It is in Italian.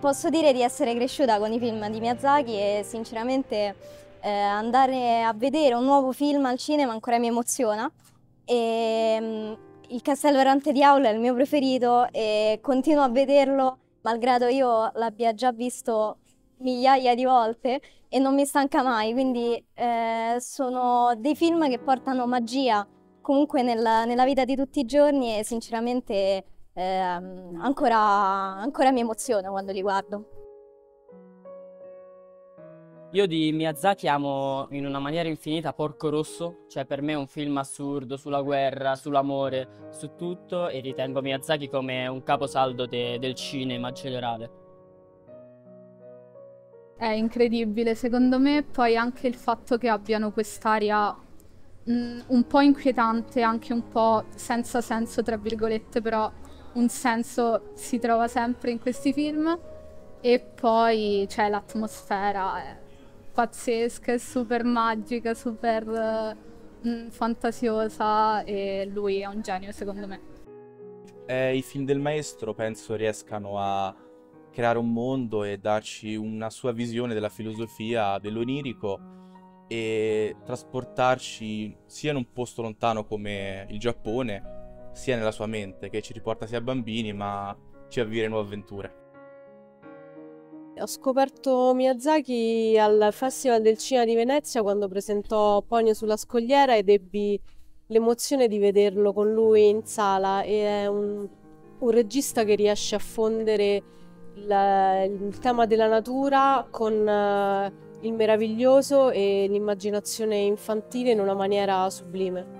posso dire di essere cresciuta con i film di Miyazaki e sinceramente eh, andare a vedere un nuovo film al cinema ancora mi emoziona. E, um, il Castello Errante di Aula è il mio preferito e continuo a vederlo malgrado io l'abbia già visto migliaia di volte e non mi stanca mai, quindi eh, sono dei film che portano magia comunque nella, nella vita di tutti i giorni e sinceramente eh, ancora, ancora mi emoziono quando li guardo. Io di Miyazaki amo in una maniera infinita Porco Rosso, cioè per me è un film assurdo sulla guerra, sull'amore, su tutto e ritengo Miyazaki come un caposaldo de- del cinema generale. È incredibile secondo me, poi anche il fatto che abbiano quest'aria mh, mm, un po' inquietante, anche un po' senza senso tra virgolette, però un senso si trova sempre in questi film e poi c'è cioè, l'atmosfera è pazzesca, è super magica, super uh, fantasiosa e lui è un genio secondo me. Eh, I film del maestro penso riescano a creare un mondo e darci una sua visione della filosofia, dell'onirico e trasportarci sia in un posto lontano come il Giappone, sia nella sua mente, che ci riporta sia bambini, ma ci avvira nuove avventure. Ho scoperto Miyazaki al Festival del Cinema di Venezia quando presentò Ponyo sulla scogliera ed ebbi l'emozione di vederlo con lui in sala. È un, un regista che riesce a fondere il, il tema della natura con uh, il meraviglioso e l'immaginazione infantile in una maniera sublime.